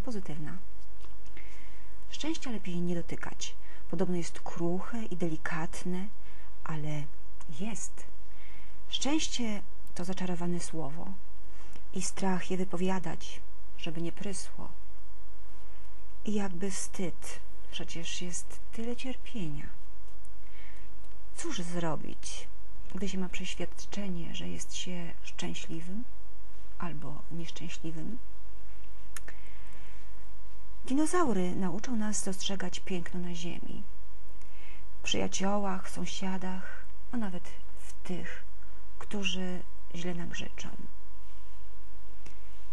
pozytywna. Szczęścia lepiej nie dotykać. Podobno jest kruche i delikatne, ale jest. Szczęście to zaczarowane słowo i strach je wypowiadać, żeby nie prysło. I jakby wstyd, przecież jest tyle cierpienia. Cóż zrobić, gdy się ma przeświadczenie, że jest się szczęśliwym albo nieszczęśliwym? Dinozaury nauczą nas dostrzegać piękno na ziemi, w przyjaciołach, sąsiadach, a nawet w tych, którzy źle nam życzą.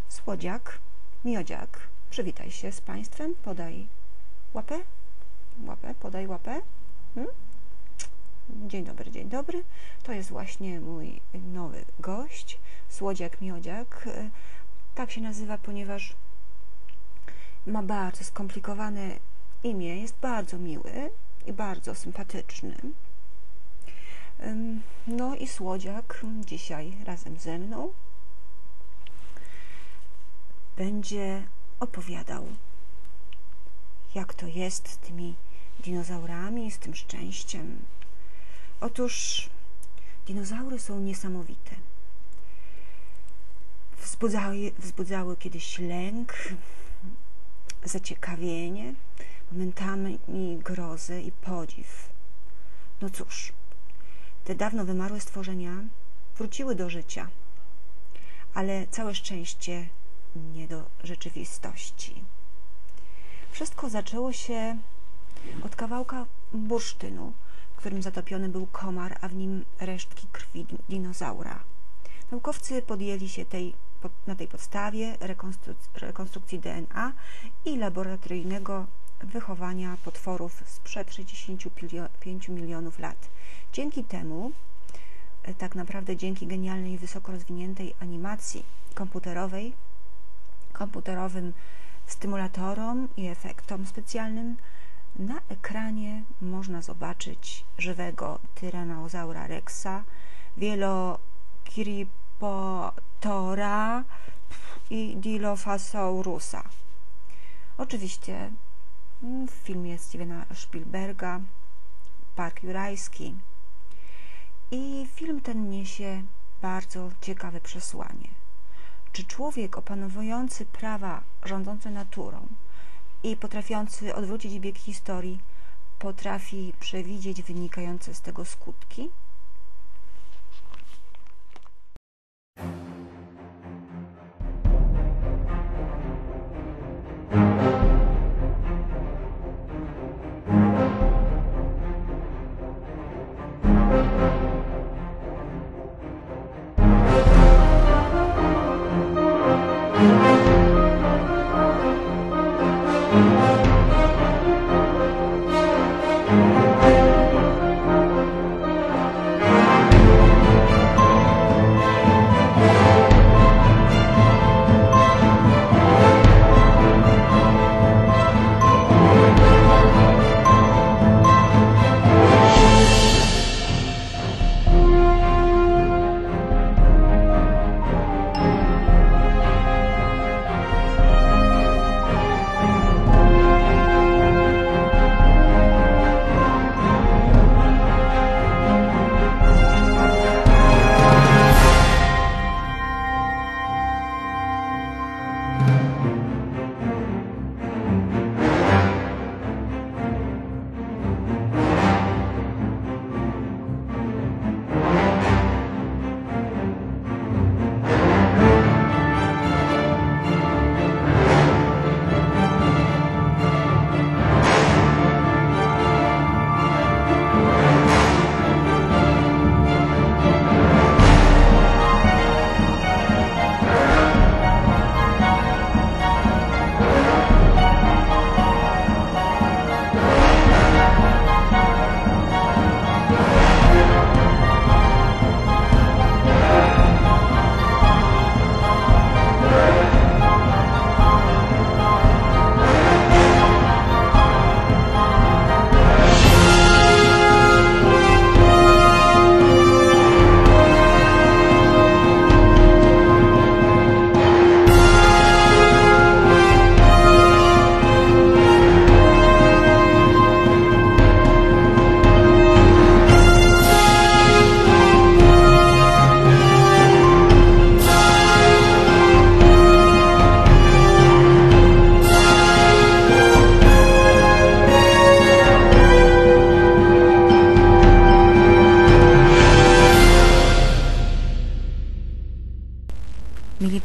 Słodziak, miodziak, przywitaj się z Państwem, podaj łapę, łapę, podaj łapę. Hmm? Dzień dobry, dzień dobry. To jest właśnie mój nowy gość, Słodziak Miodziak. Tak się nazywa, ponieważ ma bardzo skomplikowane imię, jest bardzo miły i bardzo sympatyczny. No i Słodziak dzisiaj razem ze mną będzie opowiadał, jak to jest z tymi dinozaurami, z tym szczęściem. Otóż dinozaury są niesamowite. Wzbudzały, wzbudzały kiedyś lęk, zaciekawienie, momentami grozę i podziw. No cóż, te dawno wymarłe stworzenia wróciły do życia, ale całe szczęście nie do rzeczywistości. Wszystko zaczęło się od kawałka bursztynu, w którym zatopiony był komar, a w nim resztki krwi dinozaura. Naukowcy podjęli się tej, na tej podstawie rekonstrukcji DNA i laboratoryjnego wychowania potworów sprzed 65 milionów lat. Dzięki temu, e, tak naprawdę dzięki genialnej, wysoko rozwiniętej animacji komputerowej, komputerowym stymulatorom i efektom specjalnym, na ekranie można zobaczyć żywego Tyrannosaura rexa, Wielokiripotora i Dilophasaurusa. Oczywiście w filmie Stevena Spielberga Park Jurajski. I film ten niesie bardzo ciekawe przesłanie. Czy człowiek opanowujący prawa rządzące naturą i potrafiący odwrócić bieg historii potrafi przewidzieć wynikające z tego skutki?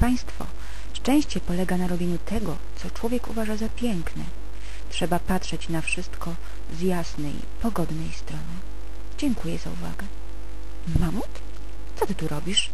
Państwo, szczęście polega na robieniu tego, co człowiek uważa za piękne. Trzeba patrzeć na wszystko z jasnej, pogodnej strony. Dziękuję za uwagę. Mamut? Co ty tu robisz?